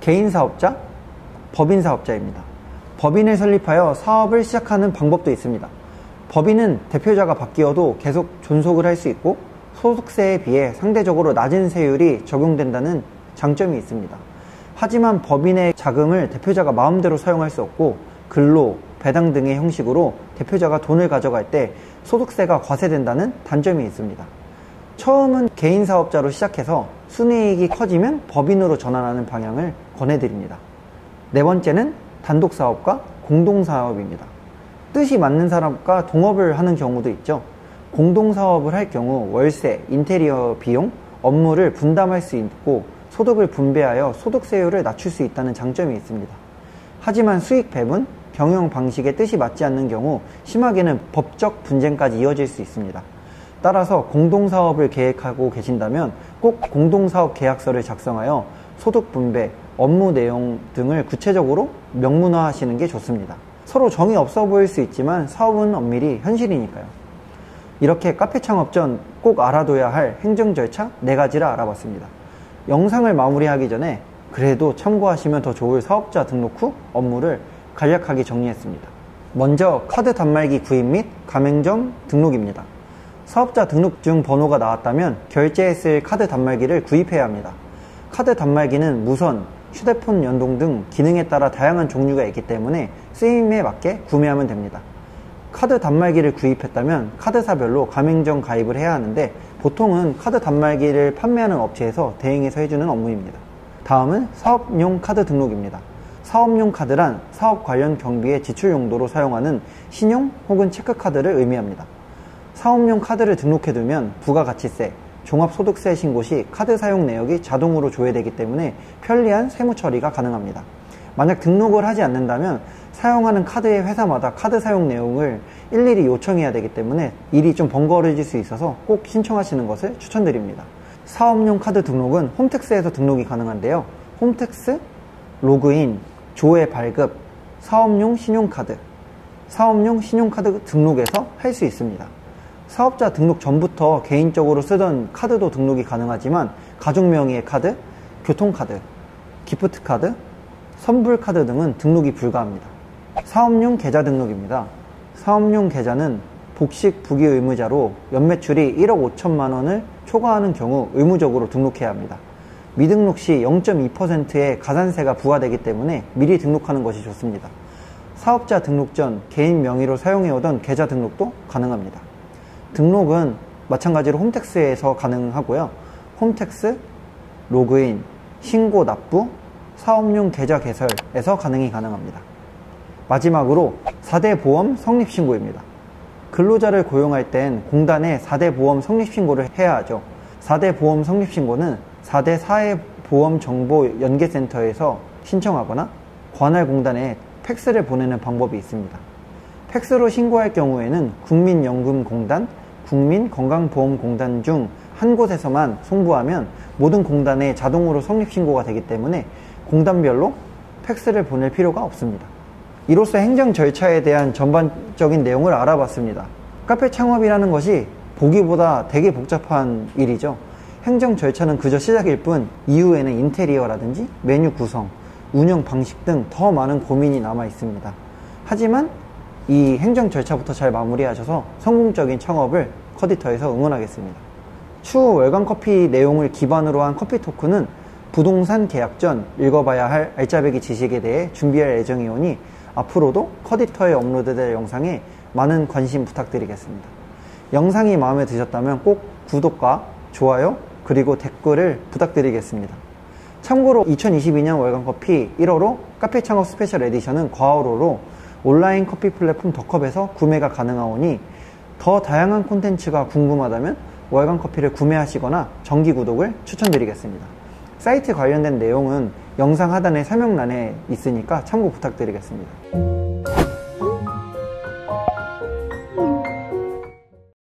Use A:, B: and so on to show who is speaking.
A: 개인 사업자, 법인 사업자입니다. 법인을 설립하여 사업을 시작하는 방법도 있습니다. 법인은 대표자가 바뀌어도 계속 존속을 할 수 있고 소득세에 비해 상대적으로 낮은 세율이 적용된다는 장점이 있습니다. 하지만 법인의 자금을 대표자가 마음대로 사용할 수 없고 근로, 배당 등의 형식으로 대표자가 돈을 가져갈 때 소득세가 과세된다는 단점이 있습니다. 처음은 개인 사업자로 시작해서 순이익이 커지면 법인으로 전환하는 방향을 권해드립니다. 네 번째는 단독 사업과 공동 사업입니다. 뜻이 맞는 사람과 동업을 하는 경우도 있죠. 공동 사업을 할 경우 월세, 인테리어 비용, 업무를 분담할 수 있고 소득을 분배하여 소득세율을 낮출 수 있다는 장점이 있습니다. 하지만 수익 배분, 경영 방식의 뜻이 맞지 않는 경우 심하게는 법적 분쟁까지 이어질 수 있습니다. 따라서 공동사업을 계획하고 계신다면 꼭 공동사업 계약서를 작성하여 소득 분배, 업무 내용 등을 구체적으로 명문화 하시는 게 좋습니다. 서로 정이 없어 보일 수 있지만 사업은 엄밀히 현실이니까요. 이렇게 카페 창업 전 꼭 알아둬야 할 행정 절차 4가지를 알아봤습니다. 영상을 마무리하기 전에 그래도 참고하시면 더 좋을 사업자 등록 후 업무를 간략하게 정리했습니다. 먼저 카드 단말기 구입 및 가맹점 등록입니다. 사업자 등록증 번호가 나왔다면 결제했을 카드 단말기를 구입해야 합니다. 카드 단말기는 무선, 휴대폰 연동 등 기능에 따라 다양한 종류가 있기 때문에 쓰임에 맞게 구매하면 됩니다. 카드 단말기를 구입했다면 카드사별로 가맹점 가입을 해야 하는데 보통은 카드 단말기를 판매하는 업체에서 대행해서 해주는 업무입니다. 다음은 사업용 카드 등록입니다. 사업용 카드란 사업 관련 경비의 지출 용도로 사용하는 신용 혹은 체크카드를 의미합니다. 사업용 카드를 등록해두면 부가가치세, 종합소득세 신고 시 카드 사용 내역이 자동으로 조회되기 때문에 편리한 세무 처리가 가능합니다. 만약 등록을 하지 않는다면 사용하는 카드의 회사마다 카드 사용 내용을 일일이 요청해야 되기 때문에 일이 좀 번거로워질 수 있어서 꼭 신청하시는 것을 추천드립니다. 사업용 카드 등록은 홈택스에서 등록이 가능한데요. 홈택스, 로그인, 조회 발급, 사업용 신용카드, 사업용 신용카드 등록에서 할 수 있습니다. 사업자 등록 전부터 개인적으로 쓰던 카드도 등록이 가능하지만 가족 명의의 카드, 교통카드, 기프트카드, 선불카드 등은 등록이 불가합니다. 사업용 계좌 등록입니다. 사업용 계좌는 복식 부기 의무자로 연매출이 1억 5천만 원을 초과하는 경우 의무적으로 등록해야 합니다. 미등록 시 0.2%의 가산세가 부과되기 때문에 미리 등록하는 것이 좋습니다. 사업자 등록 전 개인 명의로 사용해오던 계좌 등록도 가능합니다. 등록은 마찬가지로 홈택스에서 가능하고요. 홈택스, 로그인, 신고 납부, 사업용 계좌 개설에서 가능이 가능합니다. 마지막으로 4대 보험 성립 신고입니다. 근로자를 고용할 땐 공단에 4대 보험 성립 신고를 해야 하죠. 4대 보험 성립 신고는 4대 사회 보험 정보 연계센터에서 신청하거나 관할 공단에 팩스를 보내는 방법이 있습니다. 팩스로 신고할 경우에는 국민연금공단, 국민건강보험공단 중 한 곳에서만 송부하면 모든 공단에 자동으로 성립신고가 되기 때문에 공단별로 팩스를 보낼 필요가 없습니다. 이로써 행정 절차에 대한 전반적인 내용을 알아봤습니다. 카페 창업이라는 것이 보기보다 되게 복잡한 일이죠. 행정 절차는 그저 시작일 뿐 이후에는 인테리어라든지 메뉴 구성, 운영 방식 등 더 많은 고민이 남아 있습니다. 하지만 이 행정 절차부터 잘 마무리하셔서 성공적인 창업을 커디터에서 응원하겠습니다. 추후 월간 커피 내용을 기반으로 한 커피 토크는 부동산 계약 전 읽어봐야 할 알짜배기 지식에 대해 준비할 예정이오니 앞으로도 커디터에 업로드될 영상에 많은 관심 부탁드리겠습니다. 영상이 마음에 드셨다면 꼭 구독과 좋아요 그리고 댓글을 부탁드리겠습니다. 참고로 2022년 월간 커피 1호로 카페 창업 스페셜 에디션은 과어로로 온라인 커피 플랫폼 더컵에서 구매가 가능하오니 더 다양한 콘텐츠가 궁금하다면 월간 커피를 구매하시거나 정기 구독을 추천드리겠습니다. 사이트 관련된 내용은 영상 하단의 설명란에 있으니까 참고 부탁드리겠습니다.